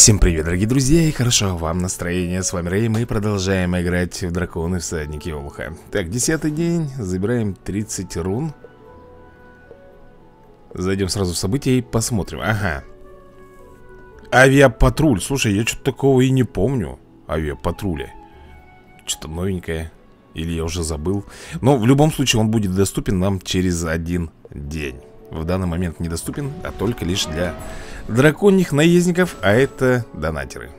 Всем привет, дорогие друзья, и хорошо вам настроение. С вами Рэй, мы продолжаем играть в Драконы Всадники Олуха. Так, десятый день, забираем 30 рун. Зайдем сразу в события и посмотрим. Ага. Авиапатруль. Слушай, я что-то такого и не помню. Авиапатруля. Что-то новенькое. Или я уже забыл. Но в любом случае он будет доступен нам через один день. В данный момент недоступен, а только лишь для драконьих наездников, а это донатеры.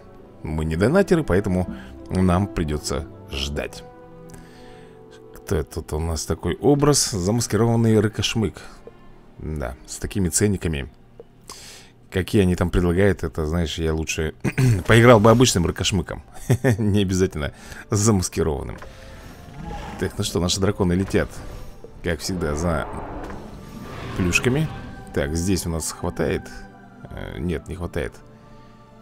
Мы не донатеры, поэтому нам придется ждать. Кто тут у нас такой образ? Замаскированный рыкошмык. Да, с такими ценниками. Какие они там предлагают, это, знаешь, я лучше поиграл бы обычным рыкошмыком. Не обязательно замаскированным. Так, ну что, наши драконы летят, как всегда, за плюшками. Так, здесь у нас хватает нет, не хватает.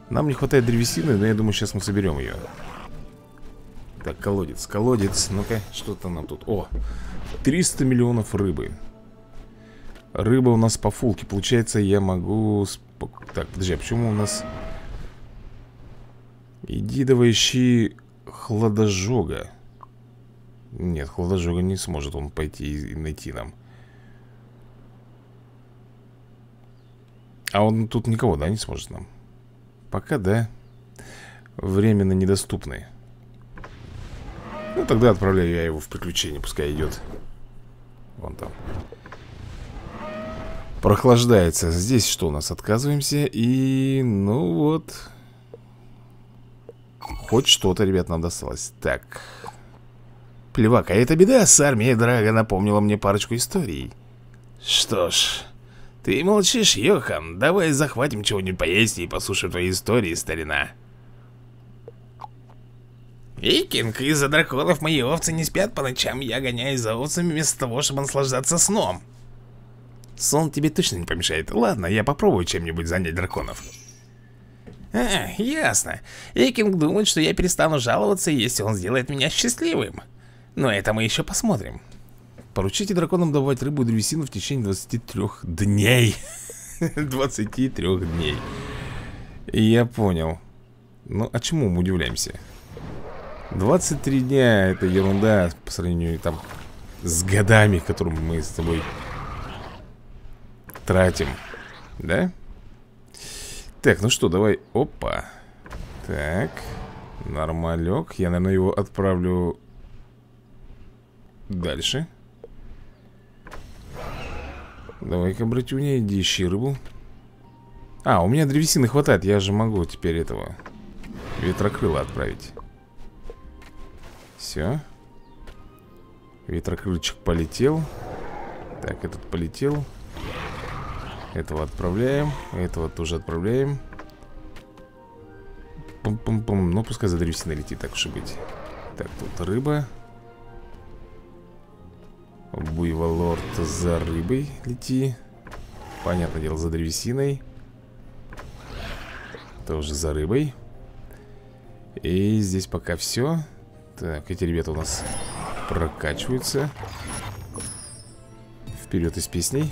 Нам не хватает древесины, но я думаю, сейчас мы соберем ее Так, колодец, колодец Ну-ка, что-то нам тут? О, 300 миллионов рыбы. Рыба у нас по фулке Получается, я могу... Так, подожди, а почему у нас... Иди давай ищи хладожога. Нет, хладожога не сможет он пойти и найти нам А он тут никого, да, не сможет нам? Пока да. Временно недоступны Ну, тогда отправляю я его в приключение Пускай идет Вон там. Прохлаждается. Здесь что у нас? Отказываемся. И, ну вот. Хоть что-то, ребят, нам досталось. Так. Плевак, а это беда с армией Драга Напомнила мне парочку историй. Что ж ты молчишь, Йохан? Давай захватим чего-нибудь поесть и послушаем твои истории, старина. Викинг, из-за драконов мои овцы не спят по ночам, я гоняюсь за овцами вместо того, чтобы наслаждаться сном. Сон тебе точно не помешает. Ладно, я попробую чем-нибудь занять драконов. А, ясно. Викинг думает, что я перестану жаловаться, если он сделает меня счастливым. Но это мы еще посмотрим. Поручите драконам добывать рыбу и древесину в течение 23 дней. 23 дней. Я понял. Ну, а чему мы удивляемся? 23 дня это ерунда по сравнению там с годами, которые мы с тобой тратим. Да? Так, ну что, давай. Опа. Так. Нормалек. Я, наверное, его отправлю Дальше Давай-ка, братюня, иди ищи рыбу. А, у меня древесины хватает Я же могу теперь этого Ветрокрыла отправить. Все Ветрокрыльчик полетел. Так, этот полетел. Этого отправляем. Этого тоже отправляем. Пум-пум-пум. Ну, пускай за древесиной летит, так уж и быть. Так, тут рыба Буйволорд за рыбой лети. Понятное дело, за древесиной. Тоже за рыбой. И здесь пока все Так, эти ребята у нас прокачиваются. Вперед из песней.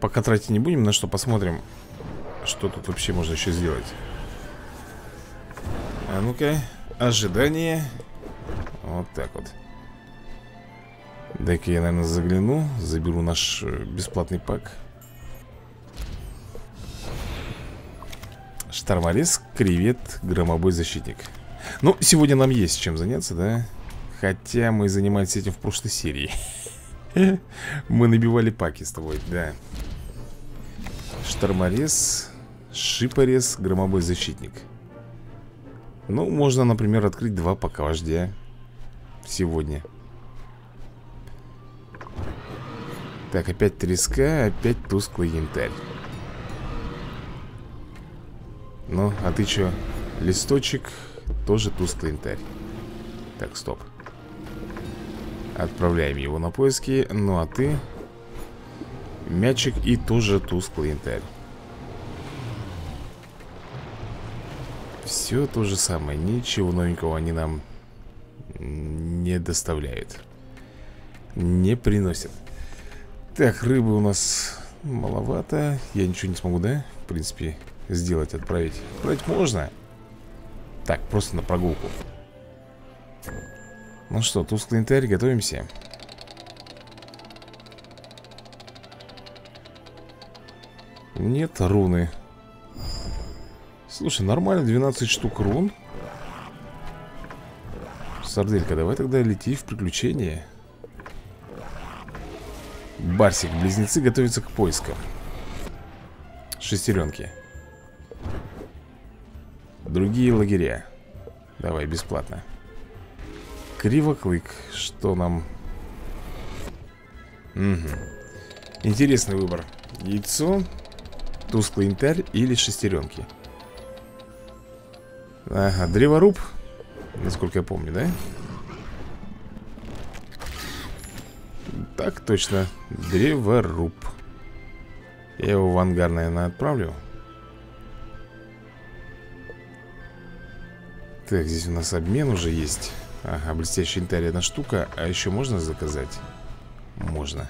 Пока тратить не будем, на что посмотрим Что тут вообще можно еще сделать. А ну-ка Ожидание вот так вот. Дай-ка я, наверное, загляну Заберу наш э, бесплатный пак. Шторморез, кревет, громобой, защитник. Ну, сегодня нам есть чем заняться, да? Хотя мы занимались этим в прошлой серии. Мы набивали паки с тобой, да. Шторморез, шипорез, громобой, защитник. Ну, можно, например, открыть два пака вождя сегодня. Так, опять треска, опять тусклый янтарь. Ну, а ты чё? Листочек, тоже тусклый янтарь. Так, стоп. Отправляем его на поиски. Ну, а ты? Мячик и тоже тусклый янтарь. Все то же самое, ничего новенького они нам не доставляют Не приносят Так, рыбы у нас Маловато. Я ничего не смогу, да? В принципе, сделать, отправить? Отправить можно. Так, просто на прогулку. Ну что, тусклый инвентарь, готовимся. Нет руны. Слушай, нормально, 12 штук рун Сарделька, давай тогда лети в приключения. Барсик, близнецы готовятся к поискам. Шестеренки. Другие лагеря. Давай, бесплатно. Кривоклык, что нам... Угу. Интересный выбор. Яйцо, тусклый интарь или шестеренки? Ага, древоруб Насколько я помню, да? Так точно. Древоруб. Я его в ангар, наверное, отправлю. Так, здесь у нас обмен уже есть. Ага, блестящая интарь одна штука. А еще можно заказать? Можно.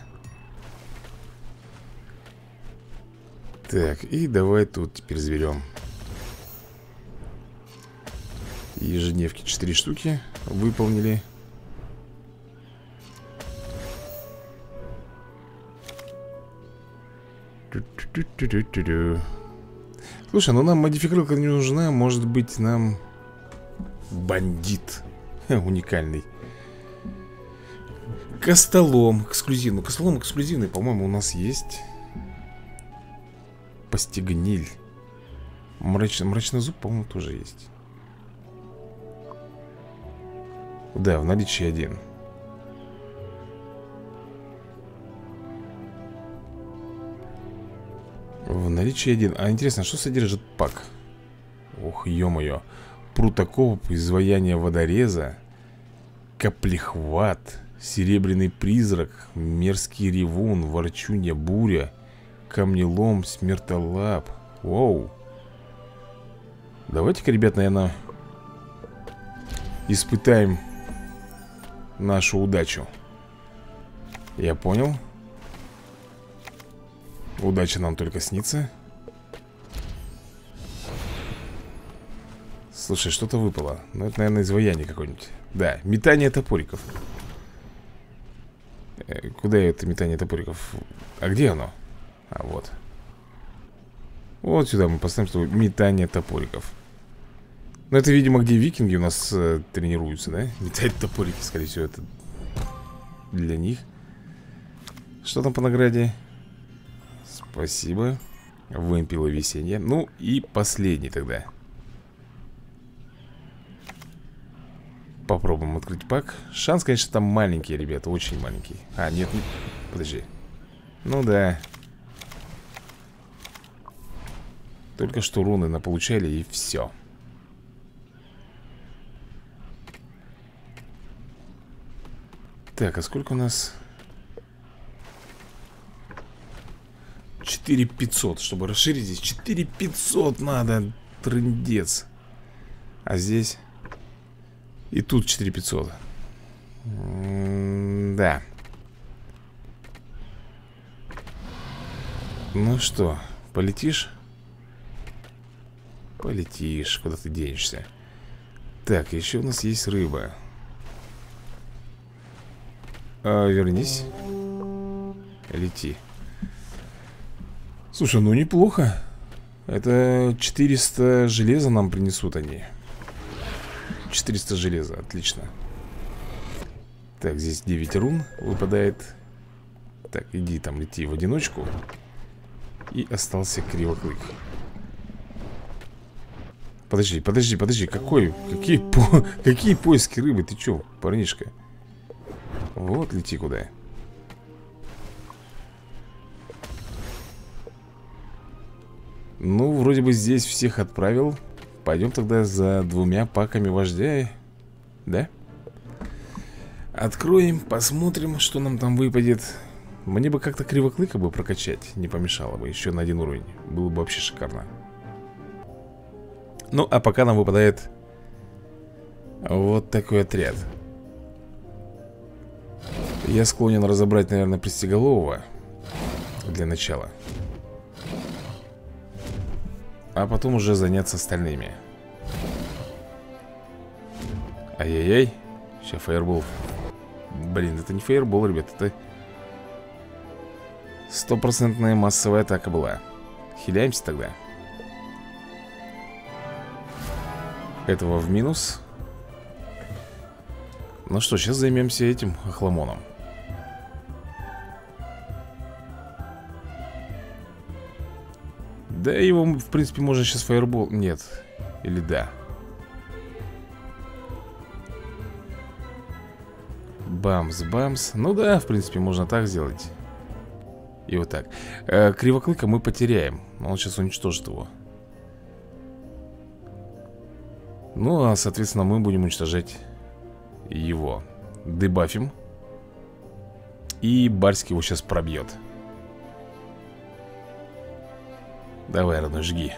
Так, и давай тут теперь заберем Ежедневки 4 штуки выполнили. Слушай, ну нам модификаторка не нужна Может быть нам Бандит. Уникальный. Костолом эксклюзивный. Костолом эксклюзивный, по-моему, у нас есть. Постигниль Мрачный, мрачный зуб, по-моему, тоже есть Да, в наличии один. В наличии один. А интересно, что содержит пак? Ох, ё-моё. Прутокоп, изваяние водореза Каплехват Серебряный призрак Мерзкий ревун Ворчунья буря Камнелом, смертолап. Воу Давайте-ка, ребят, наверное Испытаем нашу удачу. Я понял. Удача нам только снится. Слушай, что-то выпало. Ну, это, наверное, изваяние какое-нибудь Да, метание топориков. Э, Куда это метание топориков? А где оно? А, вот. Вот сюда мы поставим, что метание топориков ну, это, видимо, где викинги у нас э, тренируются, да? Метать топорики, скорее всего, это для них. Что там по награде? Спасибо. Вымпело весеннее. Ну и последний тогда. Попробуем открыть пак. Шанс, конечно, там маленький, ребята, очень маленький. А, нет, не... подожди. Ну да. Только что руны наполучали и все Так, а сколько у нас? 4500, чтобы расширить здесь. 4500 надо, трындец. А здесь? И тут 4500 М -м Да. Ну что, полетишь? Полетишь, куда ты денешься? Так, еще у нас есть рыба а, Вернись. Лети. Слушай, ну неплохо. Это 400 железа нам принесут они. 400 железа, отлично. Так, здесь 9 рун выпадает. Так, иди там, лети в одиночку. И остался кривоклык Подожди, подожди, подожди, какой, какие, по, какие поиски рыбы, ты чё, парнишка? Вот лети куда. Ну, вроде бы здесь всех отправил. Пойдем тогда за двумя паками вождя. Да? Откроем, посмотрим, что нам там выпадет. Мне бы как-то кривоклыка бы прокачать Не помешало бы, еще на один уровень Было бы вообще шикарно Ну, а пока нам выпадает Вот такой отряд я склонен разобрать, наверное, пристеголового Для начала. А потом уже заняться остальными. Ай-яй-яй Сейчас фаербол. Блин, это не фаербол, ребят Это Стопроцентная массовая атака была. Хиляемся тогда. Этого в минус. Ну что, сейчас займемся этим охламоном Да его, в принципе, можно сейчас фаербол... Нет. Или да. Бамс-бамс. Ну да, в принципе, можно так сделать. И вот так. Э, кривоклыка мы потеряем. Он сейчас уничтожит его. Ну, а, соответственно, мы будем уничтожать его. Дебафим. И Барский его сейчас пробьет. Давай, родной, жги.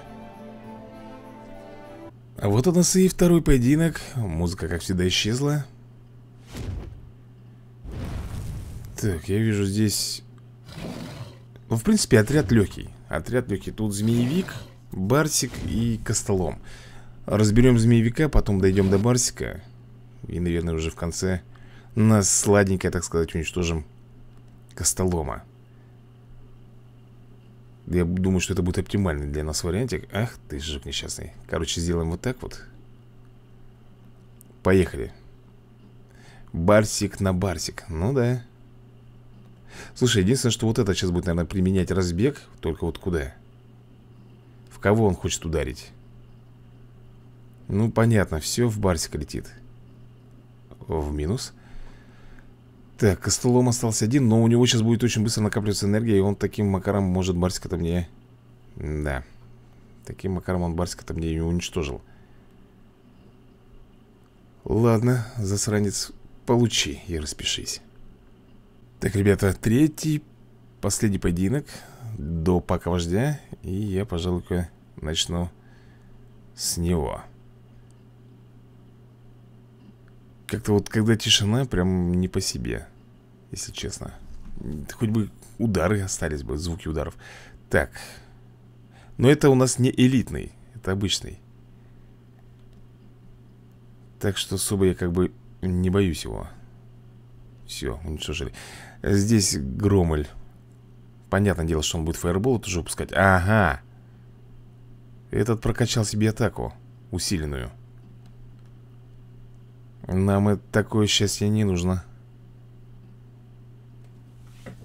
А вот у нас и второй поединок. Музыка, как всегда, исчезла. Так, я вижу здесь Ну, в принципе, отряд легкий Отряд легкий Тут змеевик, барсик и костолом. Разберем змеевика, потом дойдем до барсика. И, наверное, уже в конце Нас сладенько, так сказать, уничтожим Костолома я думаю, что это будет оптимальный для нас вариантик. Ах ты, жук несчастный. Короче, сделаем вот так вот. Поехали. Барсик на барсик. Ну да. Слушай, единственное, что вот это сейчас будет, наверное, применять разбег Только вот куда? В кого он хочет ударить? Ну, понятно, все в барсик летит. В минус так, Костолом остался один, но у него сейчас будет очень быстро накапливаться энергия, и он таким макаром может Барсика-то мне... Да. Таким макаром он Барсика-то мне и уничтожил. Ладно, засранец, получи и распишись. Так, ребята, третий, последний поединок до пака вождя, и я, пожалуй-ка, начну с него. Как-то вот когда тишина, прям не по себе Если честно. Хоть бы удары остались бы, звуки ударов. Так. Но это у нас не элитный Это обычный. Так что особо я как бы не боюсь его. Все, уничтожили. Здесь Громель Понятное дело, что он будет фаербол тоже выпускать. Ага. Этот прокачал себе атаку Усиленную нам это такое счастье не нужно.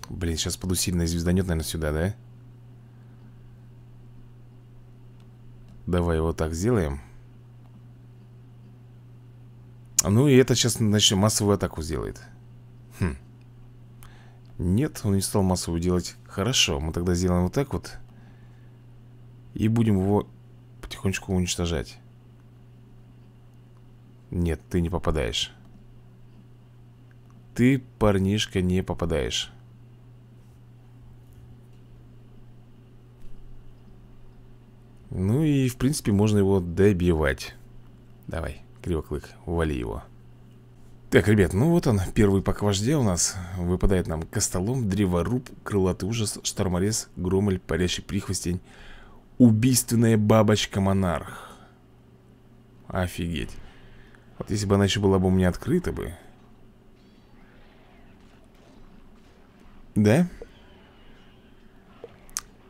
Блин, сейчас подусильная звезданет, наверное, сюда, да? Давай его так сделаем. Ну и это сейчас начнем массовую атаку сделает. Хм. Нет, он не стал массовую делать. Хорошо, мы тогда сделаем вот так вот. И будем его потихонечку уничтожать нет, ты не попадаешь. Ты, парнишка, не попадаешь. Ну и, в принципе, можно его добивать. Давай, кривоклык, ували его. Так, ребят, ну вот он, первый пак вождя у нас Выпадает нам Костолом, Древоруб, Крылатый ужас, Шторморез, Громель, Парящий прихвостень Убийственная бабочка-монарх. Офигеть вот если бы она еще была бы у меня открыта бы Да?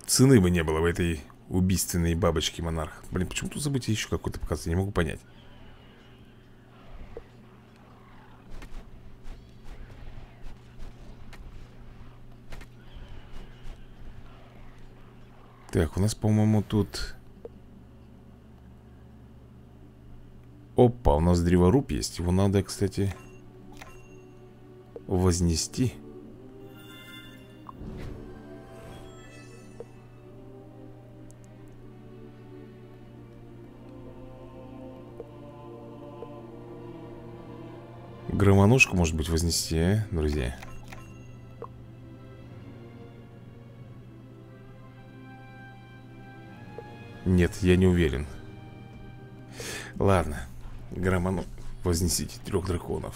Цены бы не было в этой убийственной бабочке монарх Блин, почему тут событие еще какое-то показывается? Не могу понять Так, у нас, по-моему, тут Опа, у нас древоруб есть. Его надо, кстати Вознести. Громоножку, может быть, вознести, а, друзья? Нет, я не уверен. Ладно Громан, вознесите трех драконов.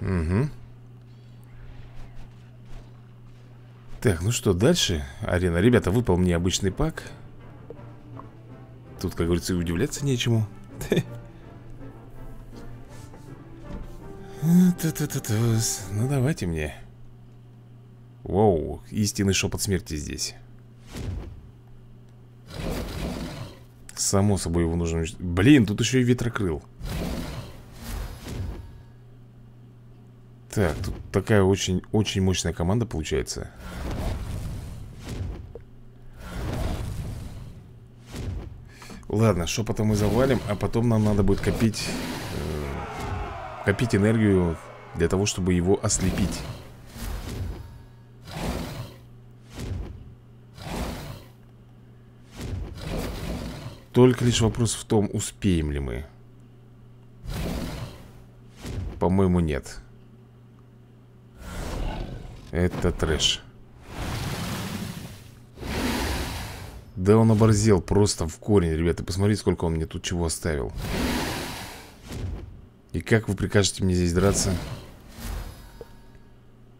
Угу. Так, ну что, дальше? Арена. Ребята, выпал мне обычный пак. Тут, как говорится, и удивляться нечему. Ну давайте мне. Воу, истинный шепот смерти здесь. Само собой его нужно... Блин, тут еще и ветрокрыл. Так, тут такая очень-очень мощная команда получается. Ладно, шепотом мы завалим А потом нам надо будет копить э, Копить энергию Для того, чтобы его ослепить Только лишь вопрос в том, успеем ли мы. По-моему, нет. Это трэш. Да он оборзел просто в корень, ребята. Посмотрите, сколько он мне тут чего оставил. И как вы прикажете мне здесь драться?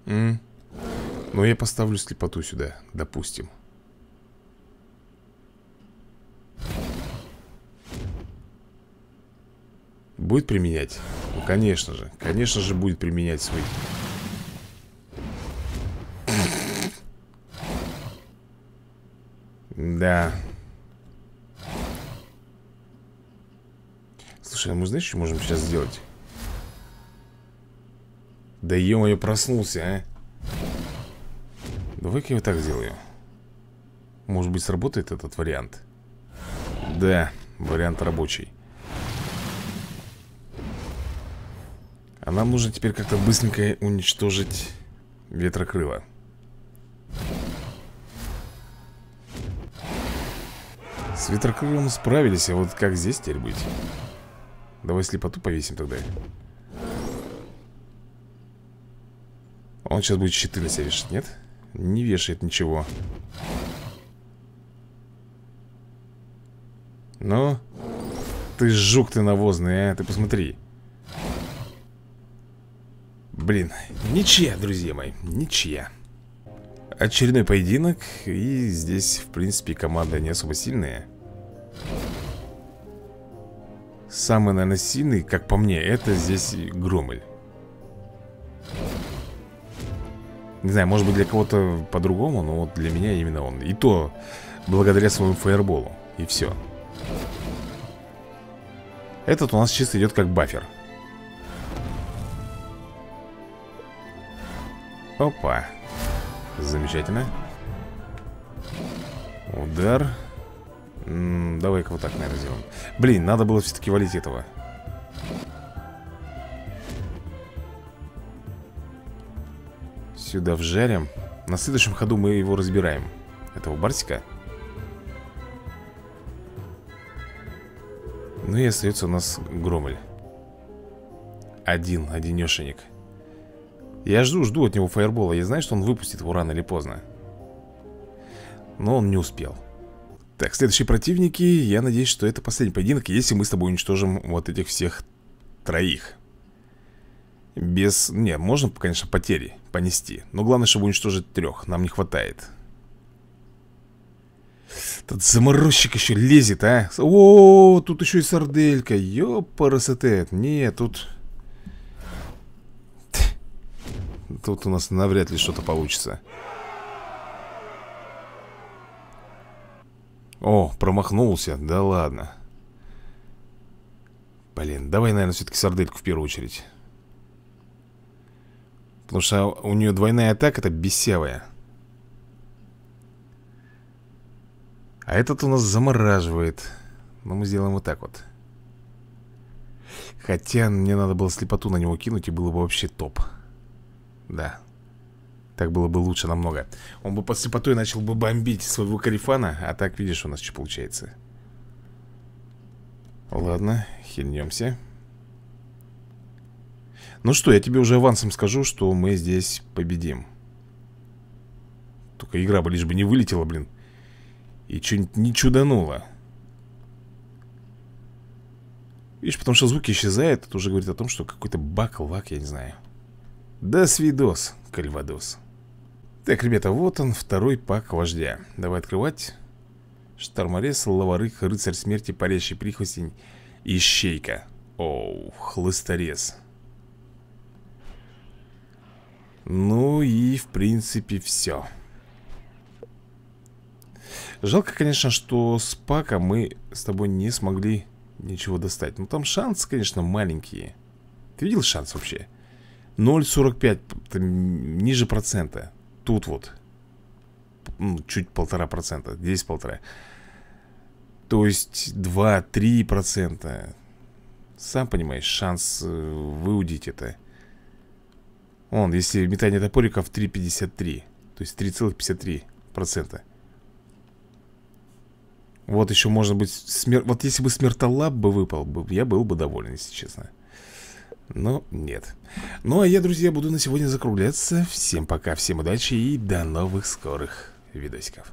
М? Ну, я поставлю слепоту сюда, допустим Будет применять? Ну, конечно же Конечно же будет применять свой Да. Слушай, а мы знаешь, что можем сейчас сделать? Да ё-моё, проснулся, а Давай-ка я так сделаю Может быть, сработает этот вариант? Да, вариант рабочий А нам нужно теперь как-то быстренько уничтожить ветрокрыло С ветрокрылом справились, а вот как здесь теперь быть? Давай слепоту повесим тогда Он сейчас будет щиты на себя вешать, нет? Не вешает ничего Ну Ты жук ты навозный, а Ты посмотри Блин, ничья, друзья мои Ничья. Очередной поединок И здесь, в принципе, команда не особо сильная. Самый, наверное, сильный, как по мне, это здесь Громель Не знаю, может быть для кого-то по-другому, но вот для меня именно он. И то благодаря своему фаерболу. И все Этот у нас чисто идет как бафер Опа. Замечательно. Удар. Давай-ка вот так, наверное, сделаем. Блин, надо было все-таки валить этого. Сюда вжарим. На следующем ходу мы его разбираем Этого барсика. Ну и остается у нас Громель Один, одинешенек Я жду, жду от него фаербола. Я знаю, что он выпустит его рано или поздно. Но он не успел. Так, следующие противники. Я надеюсь, что это последний поединок Если мы с тобой уничтожим вот этих всех троих. Без... Не, можно, конечно, потери понести Но главное, чтобы уничтожить трех. Нам не хватает. Этот заморозчик еще лезет, а? О, тут еще и сарделька Ёпарасетет Нет, тут... Тут у нас навряд ли что-то получится. О, промахнулся, да ладно. Блин, давай, наверное, все-таки сардельку в первую очередь. Потому что у нее двойная атака Это бесявая А этот у нас замораживает. Но мы сделаем вот так вот. Хотя мне надо было слепоту на него кинуть И было бы вообще топ Да. Так было бы лучше намного. Он бы под слепотой начал бы бомбить своего карифана А так, видишь, у нас что получается. Ладно, хильнемся. Ну что, я тебе уже авансом скажу, что мы здесь победим. Только игра бы лишь бы не вылетела, блин. И что-нибудь не чудануло. Видишь, потому что звуки исчезают Это уже говорит о том, что какой-то баг, лак, я не знаю До свидос, кальвадос. Так, ребята, вот он, второй пак вождя. Давай открывать. Шторморез, лаварык, рыцарь смерти, парящий прихвостень Ищейка Оу, хлысторез. Ну и, в принципе, все Жалко, конечно, что с пака мы с тобой не смогли ничего достать. Ну там шансы, конечно, маленькие. Ты видел шанс вообще? 0,45 Ниже процента. Тут вот. Чуть полтора процента Здесь полтора. То есть 2-3 процента. Сам понимаешь, шанс э, выудить это. Он, если метание топориков 3,53 То есть 3,53 процента. Вот еще можно быть смер... Вот если бы смертолаб бы выпал Я был бы доволен, если честно Но нет. Ну а я, друзья, буду на сегодня закругляться. Всем пока, всем удачи и до новых скорых видосиков